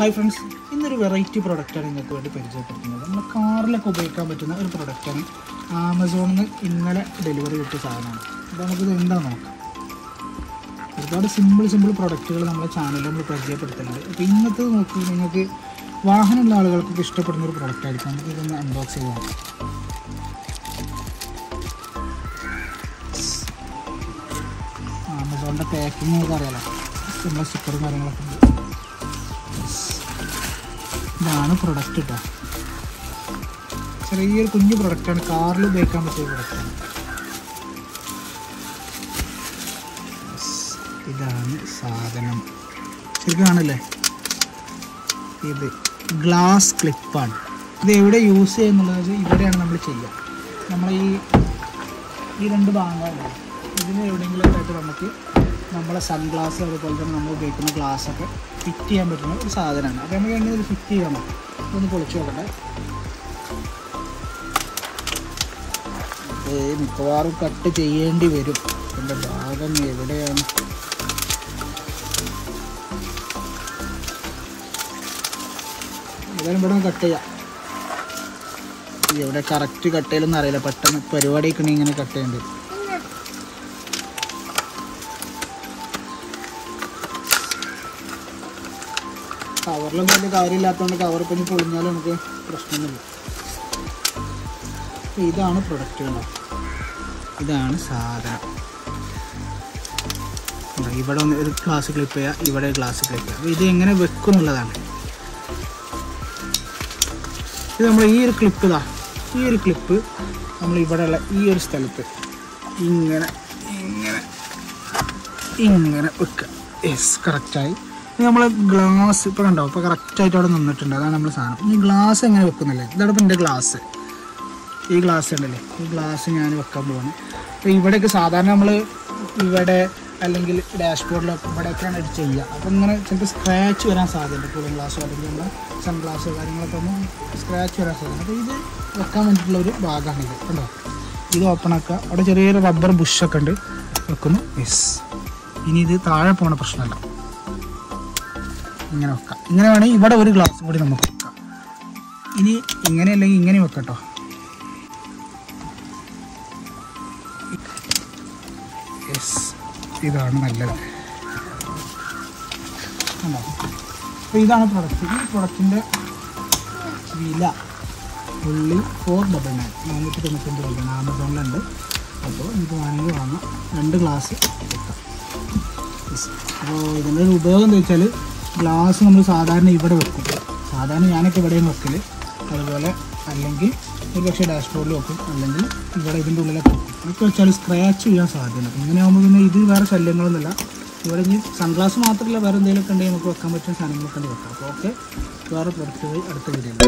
Hi friends ഇന്നൊരു variety പ്രൊഡക്റ്റാണ് നിങ്ങൾക്ക് വേണ്ടി പരിചയപ്പെടുത്തുന്നത്. നമ്മൾ കാറിലൊക്കെ ഉപയോഗിക്കാൻ പറ്റുന്ന ഒരു പ്രൊഡക്റ്റാണ് ആമസോണിൽ നിന്ന് ഇന്നലെ ഡെലിവറി കിട്ടിയ സാധനമാണ്. അപ്പോൾ നമുക്കിത് എന്താ നോക്കാം. ഒരുപാട് സിമ്പിൾ സിമ്പിൾ പ്രൊഡക്റ്റുകൾ നമ്മുടെ ചാനലിൽ നമ്മൾ പരിചയപ്പെടുത്തുന്നുണ്ട്. അപ്പോൾ ഇന്നത്തെ നോക്കി നിങ്ങൾക്ക് വാഹനമുള്ള ആളുകൾക്കൊക്കെ ഇഷ്ടപ്പെടുന്ന ഒരു പ്രൊഡക്റ്റ് ആയിരിക്കും. നമുക്ക് ഇതൊന്ന് അൺബോക്സ് നോക്കാം. ആമസോണിന്റെ പാക്കിംഗ് നമുക്ക് അറിയാലോ നമ്മളെ സ്റ്റിക്കറും കാര്യങ്ങളൊക്കെ ഉണ്ട്. ഇതാണ് പ്രൊഡക്റ്റ് കേട്ടോ ചെറിയൊരു കുഞ്ഞു പ്രൊഡക്റ്റാണ് കാറിൽ ഉപയോഗിക്കാൻ പറ്റിയ പ്രൊഡക്റ്റാണ് ഇതാണ് സാധനം. ശരിക്കും ആണല്ലേ? ഇത് ഗ്ലാസ് ക്ലിപ്പാണ് ഇത് എവിടെ യൂസ് ചെയ്യുന്നുള്ളത് ഇവിടെയാണ് നമ്മൾ ചെയ്യുക. നമ്മൾ ഈ ഈ രണ്ട് ഭാഗങ്ങളുണ്ട് ഇതിന് എവിടെയെങ്കിലും ആയിട്ട് നമുക്ക് നമ്മളെ സൺഗ്ലാസ് അതുപോലെ തന്നെ നമ്മൾ ഉപയോഗിക്കുന്ന ഗ്ലാസ് ഒക്കെ ഫിറ്റ് ചെയ്യാൻ പറ്റുന്ന ഒരു സാധനമാണ്. അപ്പോൾ നമുക്ക് എങ്ങനെ ഇത് ഫിറ്റ് ചെയ്യാൻ പറ്റും? ഒന്ന് പൊളിച്ചു നോക്കട്ടെ. മിക്കവാറും കട്ട് ചെയ്യേണ്ടി വരും. എന്റെ ഭാഗം എവിടെയാണ്? ഏതായാലും ഇവിടെ കട്ട് ചെയ്യാം. എവിടെ കറക്റ്റ് കട്ട് ചെയ്യലൊന്നും അറിയില്ല. പെട്ടെന്ന് പരിപാടി ഇങ്ങനെ കട്ട് ചെയ്യേണ്ടി വരും. കവറിലൊന്നും വലിയ കാര്യമില്ലാത്തതുകൊണ്ട് കവർ പിന്നെ പൊളിഞ്ഞാലും നമുക്ക് പ്രശ്നമൊന്നുമില്ല. ഇതാണ് പ്രൊഡക്റ്റ് ഇതാണ് സാധനം. ഇവിടെ ഒന്ന് ഒരു ഗ്ലാസ് ക്ലിപ്പ് ചെയ്യുക ഇവിടെ ഗ്ലാസ് ക്ലിപ്പ് ചെയ്യുക അപ്പോൾ ഇത് എങ്ങനെ വെക്കും എന്നുള്ളതാണ്. ഇത് നമ്മൾ ഈ ഒരു ക്ലിപ്പ് ഇതാ ഈ ഒരു ക്ലിപ്പ് നമ്മൾ ഇവിടെയുള്ള ഈ ഒരു സ്ഥലത്ത് ഇങ്ങനെ ഇങ്ങനെ ഇങ്ങനെ വെക്കുക. യെസ് കറക്റ്റായി നമ്മൾ ഗ്ലാസ് ഇപ്പോൾ കണ്ടോ? ഇപ്പോൾ കറക്റ്റായിട്ട് അവിടെ നിന്നിട്ടുണ്ട്. അതാണ് നമ്മൾ സാധനം. ഈ ഗ്ലാസ് എങ്ങനെ വെക്കുന്നില്ലേ? ഇതാണ് ഇപ്പം എന്റെ ഗ്ലാസ് ഈ ഗ്ലാസ് ഉണ്ടല്ലേ? ഈ ഗ്ലാസ് ഞാൻ വെക്കാൻ പോവാണ്. അപ്പോൾ ഇവിടെയൊക്കെ സാധാരണ നമ്മൾ ഇവിടെ അല്ലെങ്കിൽ ഡാഷ്ബോർഡിലൊക്കെ ഇവിടെയൊക്കെയാണ് ഇത് ചെയ്യുക. അപ്പോൾ ഇങ്ങനെ ചിലപ്പോൾ സ്ക്രാച്ച് വരാൻ സാധ്യതയുണ്ട്. കൂളിംഗ് ഗ്ലാസ്സോ അല്ലെങ്കിൽ നമ്മൾ സൺ ഗ്ലാസ്സോ കാര്യങ്ങളൊക്കെ ഒന്ന് സ്ക്രാച്ച് വരാൻ സാധ്യത അപ്പോൾ ഇത് വെക്കാൻ വേണ്ടിയിട്ടുള്ള ഒരു ഭാഗമാണ് ഇത്. കണ്ടോ? ഇത് ഓപ്പൺ ആക്കുക. അവിടെ ചെറിയൊരു റബ്ബർ ബുഷൊക്കെ ഉണ്ട്. വെക്കുന്നു. യെസ് ഇനി ഇത് താഴെ പോണ പ്രശ്നമല്ല. ഇങ്ങനെ വെക്കാം. ഇങ്ങനെ വേണമെങ്കിൽ ഇവിടെ ഒരു ഗ്ലാസ് കൂടി നമുക്ക് വെക്കാം. ഇനി ഇങ്ങനെ അല്ലെങ്കിൽ ഇങ്ങനെ വെക്കട്ടോ. യെസ് ഇതാണ് നല്ലത്. അപ്പോൾ ഇതാണ് പ്രൊഡക്റ്റ് ഈ പ്രൊഡക്റ്റിന്റെ വില ഉള്ളി ഫോർ ഡബിൾ നയൻ നാനൂറ്റി തൊണ്ണൂറ്റഞ്ച് രൂപയാണ് ആമസോണിലുണ്ട് അപ്പോൾ ഇത് വേണമെങ്കിൽ വാങ്ങാം. രണ്ട് ഗ്ലാസ് യെസ് അപ്പോൾ ഇതിന്റെ ഒരു ഉപയോഗം എന്താ വെച്ചാൽ ഗ്ലാസ് നമ്മൾ സാധാരണ ഇവിടെ വെക്കും. സാധാരണ ഞാനൊക്കെ ഇവിടെയും വെക്കൽ അതുപോലെ അല്ലെങ്കിൽ ഒരു പക്ഷേ ഡാഷ്ബോർഡിൽ വെക്കും. അല്ലെങ്കിൽ ഇവിടെ ഇതിന്റെ ഉള്ളിലൊക്കെ വെക്കും. അതൊക്കെ വെച്ചാൽ സ്ക്രാച്ച് ചെയ്യാൻ അപ്പോൾ ഇങ്ങനെ ആകുമ്പോൾ പിന്നെ ഇത് വേറെ ശല്യങ്ങളൊന്നുമില്ല. ഇവിടെ ഇനി സൺഗ്ലാസ് മാത്രമല്ല വേറെ എന്തെങ്കിലുമൊക്കെ ഉണ്ടെങ്കിൽ നമുക്ക് വെക്കാൻ പറ്റുന്ന സാധനങ്ങളൊക്കെ ഉണ്ട് വെക്കാം അപ്പോൾ ഓക്കെ വേറെ പ്രൊഡക്റ്റുകൾ അടുത്ത വീഡിയോയിൽ